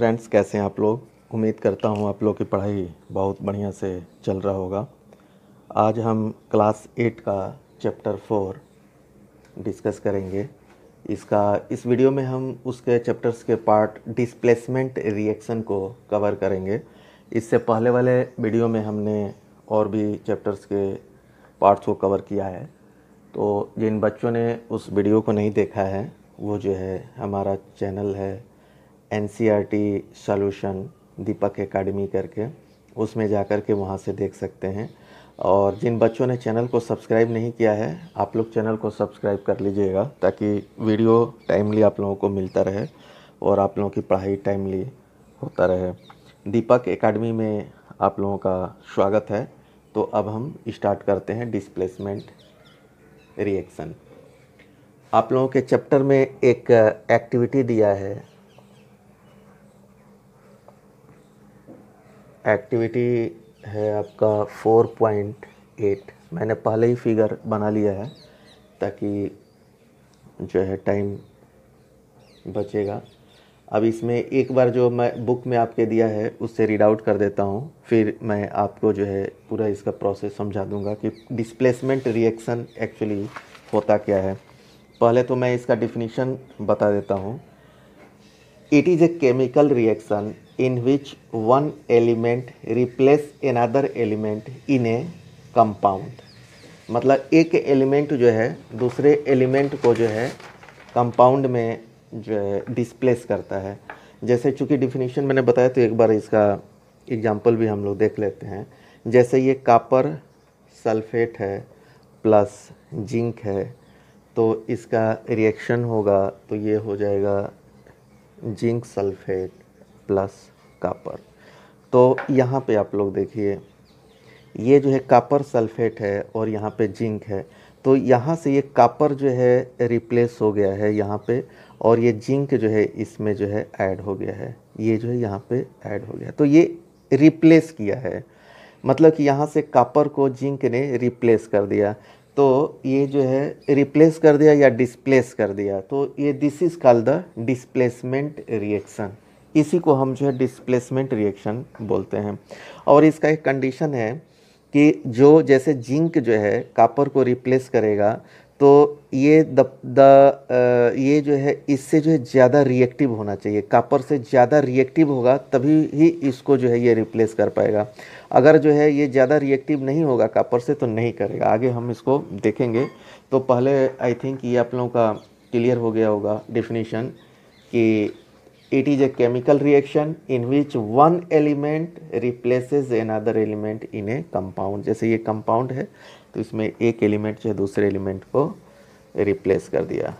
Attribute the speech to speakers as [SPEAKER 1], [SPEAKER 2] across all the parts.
[SPEAKER 1] Friends कैसे हैं आप लोग? उम्मीद करता हूँ आप लोग की पढ़ाई बहुत बढ़िया से चल रहा होगा। आज हम क्लास एट का चैप्टर फोर डिस्कस करेंगे। इसका, इस वीडियो में हम उसके चैप्टर्स के पार्ट डिस्प्लेसमेंट रिएक्शन को कवर करेंगे। इससे पहले वाले वीडियो में हमने और भी चैप्टर्स के पार्ट्स को कवर किया है। तो जिन बच्चों ने उस वीडियो को नहीं देखा है, वो जो है हमारा चैनल है एन सोल्यूशन दीपक एकेडमी करके, उसमें जा कर के वहाँ से देख सकते हैं। और जिन बच्चों ने चैनल को सब्सक्राइब नहीं किया है, आप लोग चैनल को सब्सक्राइब कर लीजिएगा, ताकि वीडियो टाइमली आप लोगों को मिलता रहे और आप लोगों की पढ़ाई टाइमली होता रहे। दीपक एकेडमी में आप लोगों का स्वागत है। तो अब हम स्टार्ट करते हैं डिस्प्लेसमेंट रिएक्शन आप लोगों के चैप्टर में एक एक्टिविटी दिया है एक्टिविटी है आपका 4.8 मैंने पहले ही फिगर बना लिया है ताकि जो है टाइम बचेगा। अब इसमें एक बार जो मैं बुक में आपके दिया है, उससे रीड आउट कर देता हूँ। फिर मैं आपको जो है पूरा इसका प्रोसेस समझा दूँगा कि डिस्प्लेसमेंट रिएक्शन एक्चुअली होता क्या है। पहले तो मैं इसका डिफिनीशन बता देता हूँ। It is a chemical reaction in which one element replace another element in a compound मतलब एक एलिमेंट जो है, दूसरे एलिमेंट को जो है कंपाउंड में जो है डिस्प्लेस करता है। जैसे चूँकि डिफिनीशन मैंने बताया तो एक बार इसका एग्जांपल भी हम लोग देख लेते हैं। जैसे ये कापर सल्फेट है प्लस जिंक है तो इसका रिएक्शन होगा तो ये हो जाएगा जिंक सल्फेट प्लस कापर। तो यहाँ पे आप लोग देखिए, ये जो है कापर सल्फेट है और यहाँ पे जिंक है। तो यहाँ से ये कापर जो है रिप्लेस हो गया है यहाँ पे और ये जिंक जो है इसमें जो है ऐड हो गया है। ये जो है यहाँ पे ऐड हो गया। तो ये रिप्लेस किया है। मतलब कि यहाँ से कापर को जिंक ने रिप्लेस कर दिया। तो ये जो है रिप्लेस कर दिया या डिस्प्लेस कर दिया। तो ये this is called the displacement reaction इसी को हम जो है डिस्प्लेसमेंट रिएक्शन बोलते हैं। और इसका एक कंडीशन है कि जो जैसे जिंक जो है कापर को रिप्लेस करेगा तो ये द द ये जो है इससे जो है ज़्यादा रिएक्टिव होना चाहिए। कापर से ज़्यादा रिएक्टिव होगा, तभी ही इसको जो है ये रिप्लेस कर पाएगा। अगर जो है ये ज़्यादा रिएक्टिव नहीं होगा, कापर से तो नहीं करेगा। आगे हम इसको देखेंगे। तो पहले आई थिंक ये आप लोगों का क्लियर हो गया होगा डेफिनेशन कि it is a chemical reaction in which one element replaces other element in a compound जैसे ये कंपाउंड है तो इसमें एक एलिमेंट जो है दूसरे एलिमेंट को रिप्लेस कर दिया।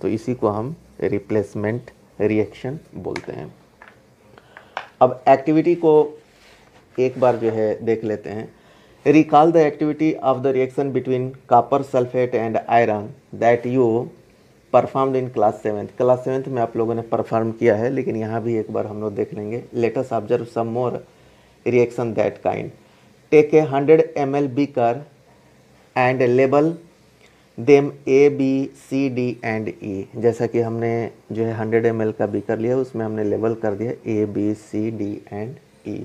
[SPEAKER 1] तो इसी को हम रिप्लेसमेंट रिएक्शन बोलते हैं। अब एक्टिविटी को एक बार जो है देख लेते हैं। Recall the activity of the reaction between copper sulphate and iron that you performed in class seventh class seventh में आप लोगों ने परफॉर्म किया है, लेकिन यहाँ भी एक बार हम लोग देख लेंगे। Let's observe some more reaction that kind take a hundred M L beaker and label them A B C D and E जैसा कि हमने जो है हंड्रेड एम एल का बीकर लिया, उसमें हमने लेबल कर दिया A B C D and E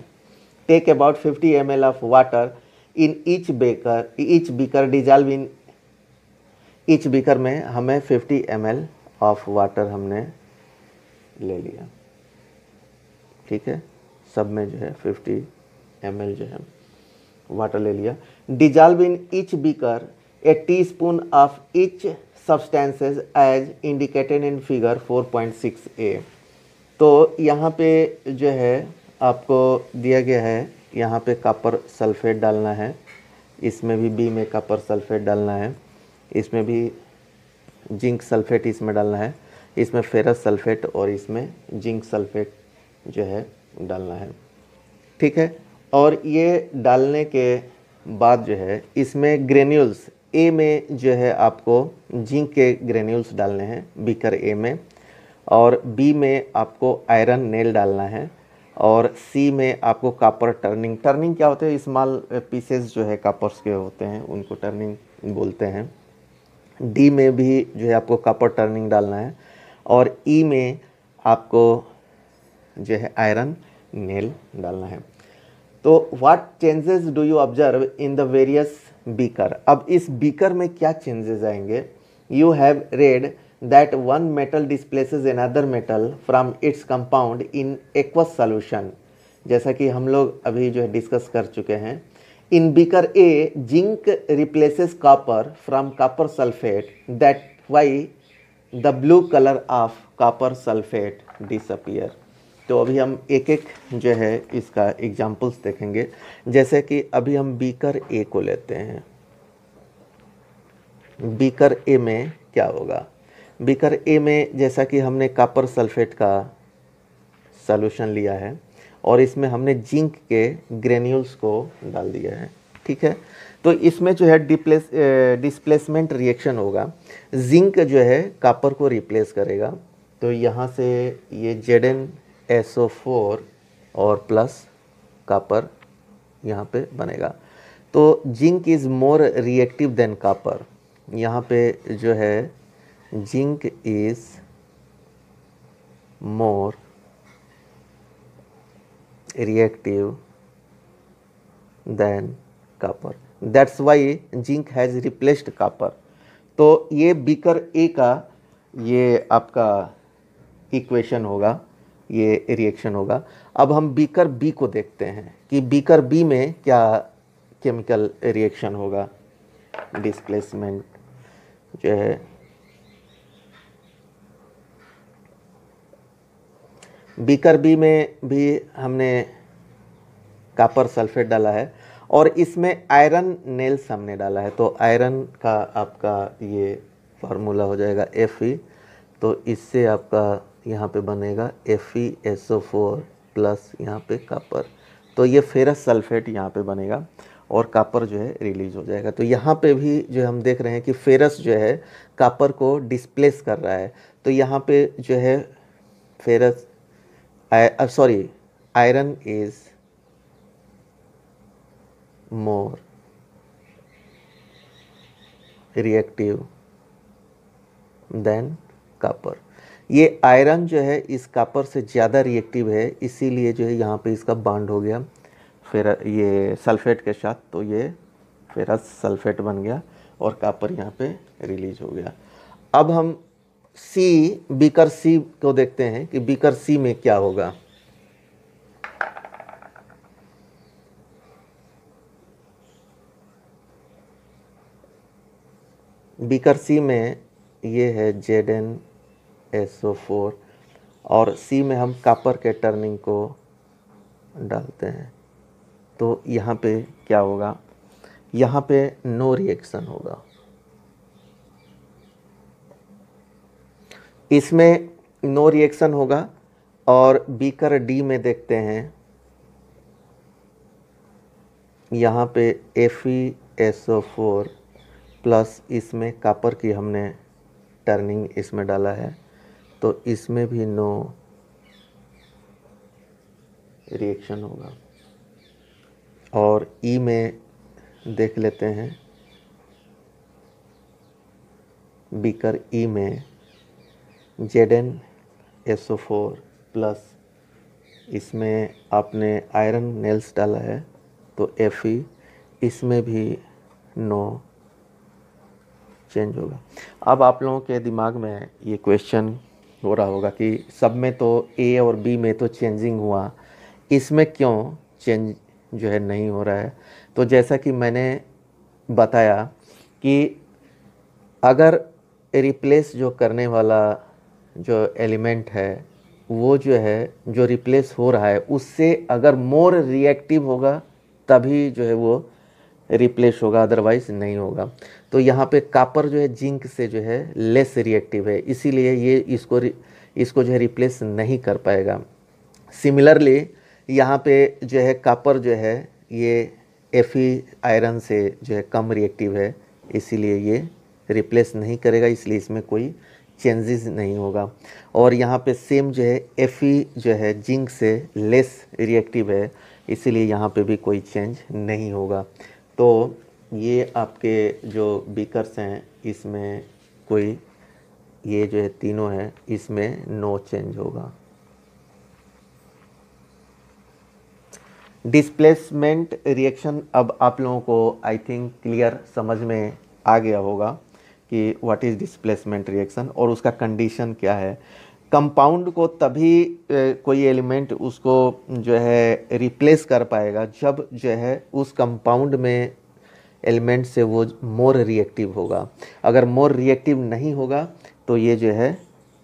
[SPEAKER 1] take about fifty M L of water in each beaker each beaker dissolve in each beaker में हमें fifty M L of water हमने ले लिया। ठीक है? सब में जो है फिफ्टी एम एल जो है वाटर ले लिया। Dissolve in each beaker a teaspoon of each substances as indicated in figure 4.6 A तो यहाँ पे जो है आपको दिया गया है, यहाँ पे कॉपर सल्फेट डालना है। इसमें भी बी में कॉपर सल्फेट डालना है। इसमें भी जिंक सल्फेट इसमें डालना है। इसमें फेरस सल्फेट और इसमें जिंक सल्फेट जो है, डालना है। ठीक है? और ये डालने के बाद जो है, इसमें ग्रेन्यूल्स ए में जो है आपको जिंक के ग्रेन्यूल्स डालने हैं बीकर ए में। और बी में आपको आयरन नेल डालना है। और सी में आपको कापर टर्निंग टर्निंग क्या होते हैं? स्मॉल पीसेस जो है कापर्स के होते हैं, उनको टर्निंग बोलते हैं। डी में भी जो है आपको कापर टर्निंग डालना है और ई e में आपको जो है आयरन नेल डालना है। तो what changes do you observe in the various beaker अब इस बीकर में क्या चेंजेस आएँगे? You have read that one metal displaces another metal from its compound in aqueous solution जैसा कि हम लोग अभी जो है डिस्कस कर चुके हैं। In beaker A zinc replaces copper from copper sulphate that why the blue colour of copper sulphate disappear तो अभी हम एक एक जो है इसका एग्जाम्पल्स देखेंगे। जैसे कि अभी हम बीकर ए को लेते हैं। बीकर ए में क्या होगा? बीकर ए में जैसा कि हमने कापर सल्फेट का सॉल्यूशन लिया है, और इसमें हमने जिंक के ग्रेन्यूल्स को डाल दिया है, ठीक है? तो इसमें जो है डिप्लेस डिस्प्लेसमेंट रिएक्शन होगा। जिंक जो है कापर को रिप्लेस करेगा। तो यहाँ से ये जेड एन फोर और प्लस कापर यहाँ पे बनेगा। तो zinc is more reactive than copper यहाँ पे जो है zinc is more reactive than copper that's why zinc has replaced copper तो ये बीकर ए का ये आपका इक्वेशन होगा, ये रिएक्शन होगा। अब हम बीकर बी को देखते हैं कि बीकर बी में क्या केमिकल रिएक्शन होगा? डिस्प्लेसमेंट जो है बीकर बी में भी हमने कापर सल्फेट डाला है और इसमें आयरन नेल्स हमने डाला है। तो आयरन का आपका ये फार्मूला हो जाएगा एफ़ ई तो इससे आपका यहाँ पे बनेगा F E S O four plus यहाँ पे कापर तो ये फेरस सल्फेट यहाँ पे बनेगा और कापर जो है रिलीज़ हो जाएगा। तो यहाँ पे भी जो हम देख रहे हैं कि फेरस जो है कापर को डिस्प्लेस कर रहा है। तो यहाँ पे जो है ferrous uh, sorry iron is more reactive than copper. ये आयरन जो है इस कापर से ज़्यादा रिएक्टिव है इसीलिए जो है यहाँ पे इसका बाड हो गया। फिर ये सल्फेट के साथ तो ये फेरस सल्फेट बन गया और कापर यहाँ पे रिलीज़ हो गया। अब हम सी बीकर सी को देखते हैं कि बीकर सी में क्या होगा। बीकर सी में ये है Z N S O four और सी में हम कापर के टर्निंग को डालते हैं। तो यहाँ पे क्या होगा? यहाँ पे नो रिएक्शन होगा। इसमें नो रिएक्शन होगा और बीकर डी में देखते हैं। यहाँ पे F S O four plus इसमें कापर की हमने टर्निंग इसमें डाला है। तो इसमें भी नो रिएक्शन होगा। और ई e में देख लेते हैं। बीकर ई e में Z N S O four plus इसमें आपने आयरन नेल्स डाला है तो एफ़ ई इसमें भी नो चेंज होगा। अब आप लोगों के दिमाग में ये क्वेश्चन हो रहा होगा कि सब में तो ए और बी में तो चेंजिंग हुआ, इसमें क्यों चेंज जो है नहीं हो रहा है? तो जैसा कि मैंने बताया कि अगर रिप्लेस जो करने वाला जो एलिमेंट है, वो जो है, जो रिप्लेस हो रहा है, उससे अगर मोर रिएक्टिव होगा, तभी जो है वो रिप्लेस होगा अदरवाइज़ नहीं होगा। तो यहाँ पे कापर जो है जिंक से जो है लेस रिएक्टिव है। इसीलिए ये इसको इसको जो है रिप्लेस नहीं कर पाएगा। सिमिलरली यहाँ पे जो है कापर जो है, ये एफ़ आयरन से जो है कम रिएक्टिव है। इसीलिए ये रिप्लेस नहीं करेगा, इसलिए इसमें कोई चेंजेस नहीं होगा। और यहाँ पे सेम जो है एफ़ जो है, जिंक से लेस रिएक्टिव है, इसीलिए यहाँ पे भी कोई चेंज नहीं होगा। तो ये आपके जो बीकर्स हैं, इसमें कोई, ये जो है तीनों है, इसमें नो चेंज होगा। डिस्प्लेसमेंट रिएक्शन अब आप लोगों को आई थिंक क्लियर समझ में आ गया होगा। कि व्हाट इज़ डिस्प्लेसमेंट रिएक्शन और उसका कंडीशन क्या है। कंपाउंड को तभी कोई एलिमेंट उसको जो है रिप्लेस कर पाएगा जब जो है उस कंपाउंड में एलिमेंट से वो मोर रिएक्टिव होगा। अगर मोर रिएक्टिव नहीं होगा तो ये जो है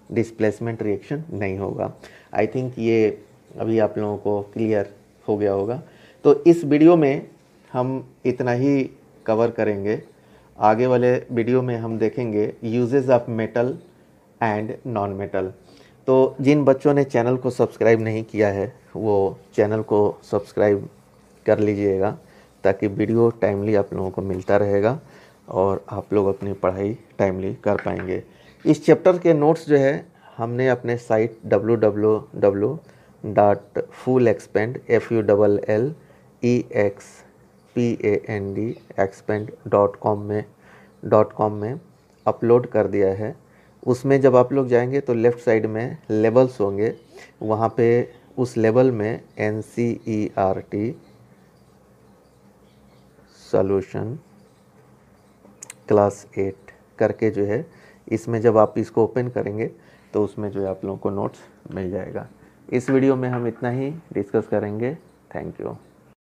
[SPEAKER 1] डिस्प्लेसमेंट रिएक्शन नहीं होगा। आई थिंक ये अभी आप लोगों को क्लियर हो गया होगा। तो इस वीडियो में हम इतना ही कवर करेंगे। आगे वाले वीडियो में हम देखेंगे uses of metal and non metal तो जिन बच्चों ने चैनल को सब्सक्राइब नहीं किया है, वो चैनल को सब्सक्राइब कर लीजिएगा, ताकि वीडियो टाइमली आप लोगों को मिलता रहेगा और आप लोग अपनी पढ़ाई टाइमली कर पाएँगे। इस चैप्टर के नोट्स जो है, हमने अपने site W W W dot full expand F U double L E X P A N D expand dot com में डॉट कॉम में अपलोड कर दिया है। उसमें जब आप लोग जाएँगे तो लेफ़्ट साइड में लेवल्स होंगे। वहाँ पे उस लेवल में N C E R T solution class eight करके जो है, इसमें जब आप इसको ओपन करेंगे तो उसमें जो है आप लोगों को नोट्स मिल जाएगा। इस वीडियो में हम इतना ही डिस्कस करेंगे। Thank you